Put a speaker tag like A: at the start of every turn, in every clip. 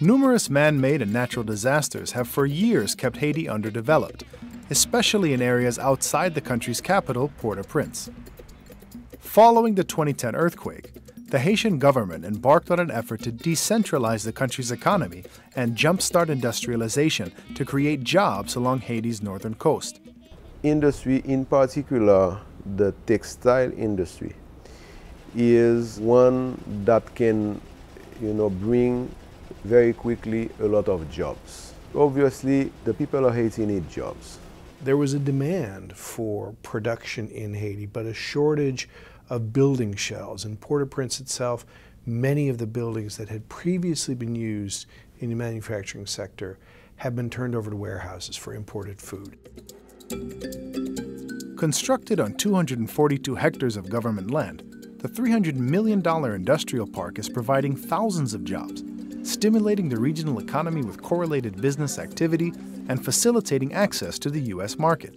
A: Numerous man-made and natural disasters have for years kept Haiti underdeveloped, especially in areas outside the country's capital, Port-au-Prince. Following the 2010 earthquake, the Haitian government embarked on an effort to decentralize the country's economy and jumpstart industrialization to create jobs along Haiti's northern coast.
B: Industry, in particular the textile industry, is one that can you know, bring very quickly a lot of jobs. Obviously, the people of Haiti need jobs.
C: There was a demand for production in Haiti, but a shortage of building shells. In Port-au-Prince itself, many of the buildings that had previously been used in the manufacturing sector have been turned over to warehouses for imported food.
A: Constructed on 242 hectares of government land, the $300 million industrial park is providing thousands of jobs, stimulating the regional economy with correlated business activity and facilitating access to the U.S. market.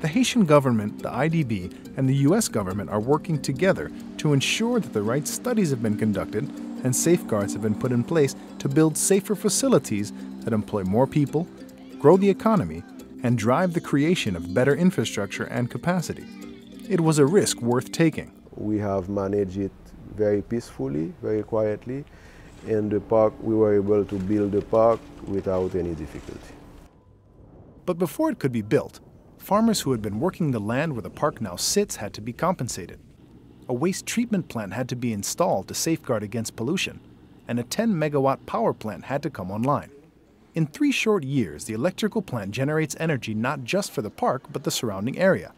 A: The Haitian government, the IDB, and the U.S. government are working together to ensure that the right studies have been conducted and safeguards have been put in place to build safer facilities that employ more people, grow the economy, and drive the creation of better infrastructure and capacity. It was a risk worth taking.
B: We have managed it very peacefully, very quietly, and the park, we were able to build the park without any difficulty.
A: But before it could be built, farmers who had been working the land where the park now sits had to be compensated. A waste treatment plant had to be installed to safeguard against pollution, and a 10 megawatt power plant had to come online. In three short years, the electrical plant generates energy not just for the park, but the surrounding area.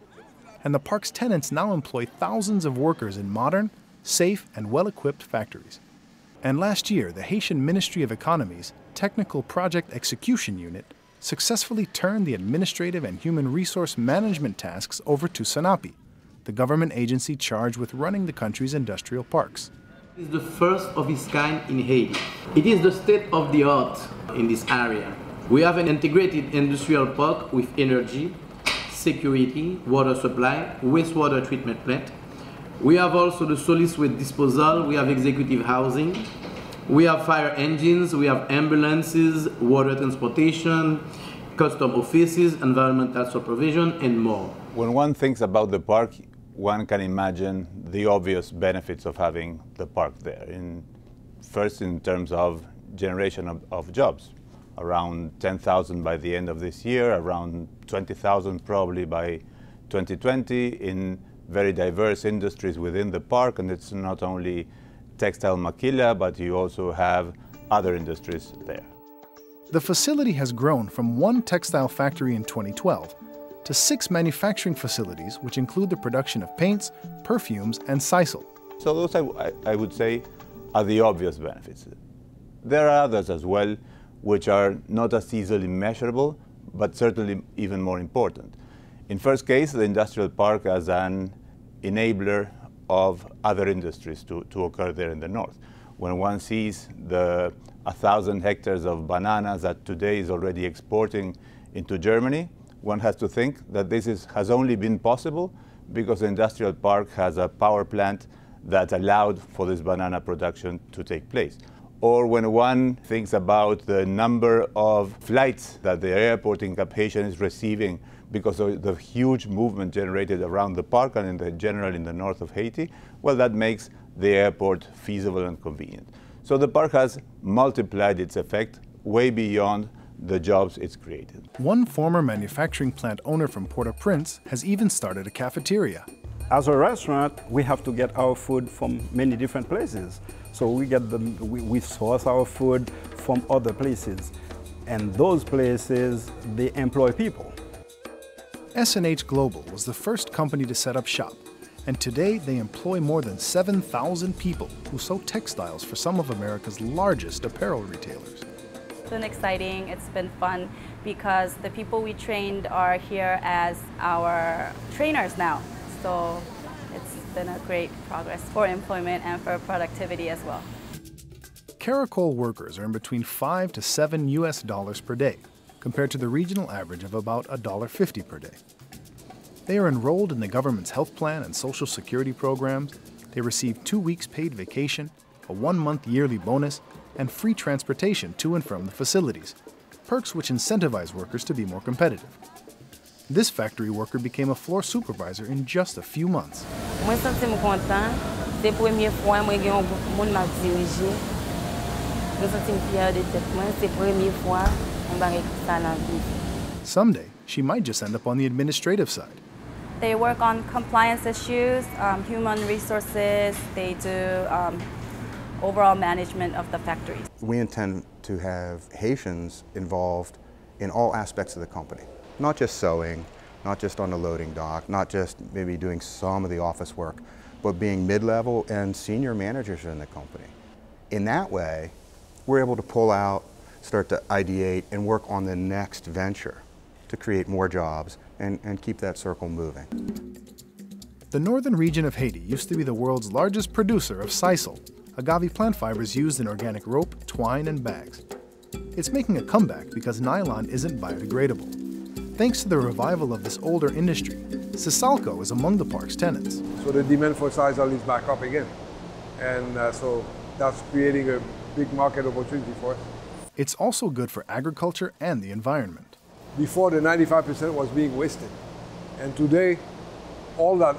A: And the park's tenants now employ thousands of workers in modern, safe, and well equipped factories. And last year, the Haitian Ministry of Economy's Technical Project Execution Unit successfully turned the administrative and human resource management tasks over to SONAPI, the government agency charged with running the country's industrial parks.
D: It is the first of its kind in Haiti. It is the state of the art in this area. We have an integrated industrial park with energy, security, water supply, wastewater treatment plant. We have also the solid waste disposal, we have executive housing, we have fire engines, we have ambulances, water transportation, custom offices, environmental supervision, and more.
E: When one thinks about the park, one can imagine the obvious benefits of having the park there. In, first, in terms of generation of, of jobs, around 10,000 by the end of this year, around 20,000 probably by 2020 in very diverse industries within the park, and it's not only textile maquila, but you also have other industries there.
A: The facility has grown from one textile factory in 2012 to six manufacturing facilities, which include the production of paints, perfumes, and sisal.
E: So those, I, I would say, are the obvious benefits. There are others as well, which are not as easily measurable, but certainly even more important. In first case, the industrial park as an enabler of other industries to, to occur there in the north. When one sees the 1,000 hectares of bananas that today is already exporting into Germany, one has to think that this is, has only been possible because the industrial park has a power plant that allowed for this banana production to take place. Or when one thinks about the number of flights that the airport in Cap-Haïtien is receiving because of the huge movement generated around the park and in the general in the north of Haiti, well, that makes the airport feasible and convenient. So the park has multiplied its effect way beyond the jobs it's created.
A: One former manufacturing plant owner from Port-au-Prince has even started a cafeteria.
F: As a restaurant, we have to get our food from many different places. So we get the, we, we source our food from other places. And those places, they employ people.
A: S&H Global was the first company to set up shop, and today they employ more than 7,000 people who sew textiles for some of America's largest apparel retailers.
G: It's been exciting, it's been fun because the people we trained are here as our trainers now. So it's been a great progress for employment and for productivity as well.
A: Caracol workers earn between 5 to 7 US dollars per day, compared to the regional average of about $1.50 per day. They are enrolled in the government's health plan and social security programs. They receive two weeks paid vacation, a one month yearly bonus, and free transportation to and from the facilities, perks which incentivize workers to be more competitive. This factory worker became a floor supervisor in just a few months. Someday, she might just end up on the administrative side.
G: They work on compliance issues, um, human resources, they do um, overall management of the factories.
H: We intend to have Haitians involved in all aspects of the company, not just sewing, not just on the loading dock, not just maybe doing some of the office work, but being mid-level and senior managers in the company. In that way, we're able to pull out, start to ideate, and work on the next venture to create more jobs and, and keep that circle moving.
A: The northern region of Haiti used to be the world's largest producer of sisal, agave plant fibers used in organic rope, twine, and bags. It's making a comeback because nylon isn't biodegradable. Thanks to the revival of this older industry, Sisalco is among the park's tenants.
I: So the demand for sisal is back up again. And uh, so that's creating a big market opportunity for us.
A: It's also good for agriculture and the environment.
I: Before, the 95% was being wasted. And today, all that,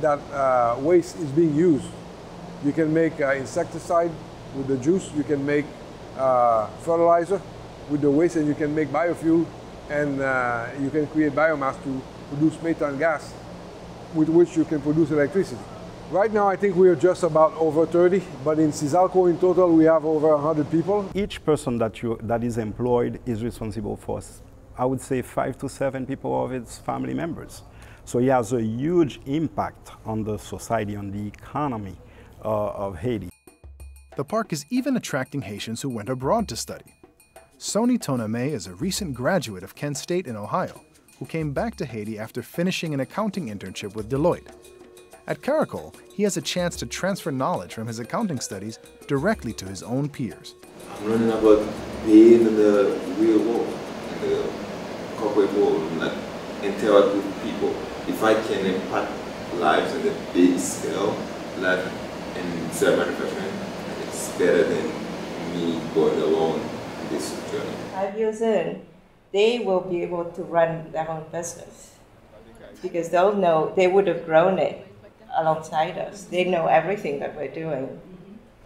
I: that uh, waste is being used you can make uh, insecticide with the juice. You can make uh, fertilizer with the waste, and you can make biofuel, and uh, you can create biomass to produce methane gas, with which you can produce electricity. Right now, I think we are just about over 30, but in Sisalco in total, we have over 100 people.
F: Each person that, you, that is employed is responsible for, I would say, five to seven people of its family members. So he has a huge impact on the society, on the economy uh, of Haiti.
A: The park is even attracting Haitians who went abroad to study. Sony Toname is a recent graduate of Kent State in Ohio who came back to Haiti after finishing an accounting internship with Deloitte. At Caracol, he has a chance to transfer knowledge from his accounting studies directly to his own peers.
J: I'm learning about being in the real world, in the corporate world, like interact with people. If I can impact lives on the big scale, like in cell manufacturing, it's better than me going alone in this journey.
K: Five years in, they will be able to run their own business because they'll know they would have grown it alongside us. They know everything that we're doing.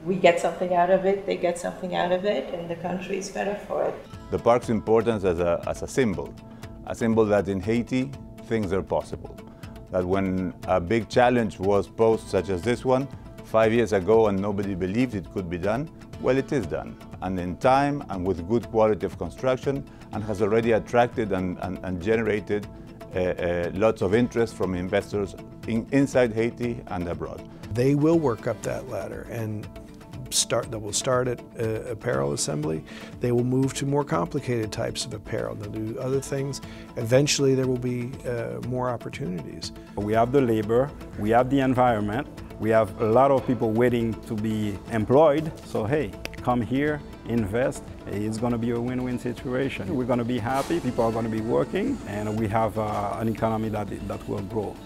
K: We get something out of it, they get something out of it, and the country is better for it.
E: The park's importance as a, as a symbol, a symbol that in Haiti, things are possible. That when a big challenge was posed, such as this one, five years ago and nobody believed it could be done, well, it is done. And in time and with good quality of construction and has already attracted and, and, and generated uh, uh, lots of interest from investors in, inside Haiti and abroad.
C: They will work up that ladder and start, they will start at uh, apparel assembly. They will move to more complicated types of apparel. They'll do other things. Eventually there will be uh, more opportunities.
F: We have the labor, we have the environment, we have a lot of people waiting to be employed, so hey, come here, invest. It's going to be a win-win situation. We're going to be happy, people are going to be working, and we have uh, an economy that, that will grow.